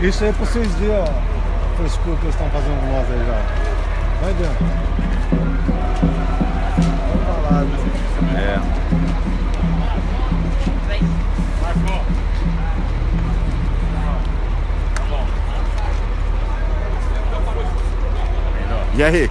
Isso aí é pra vocês verem, ó. A frescura que eles estão fazendo com nós aí já. Vai dentro. Vai pra? É. E aí?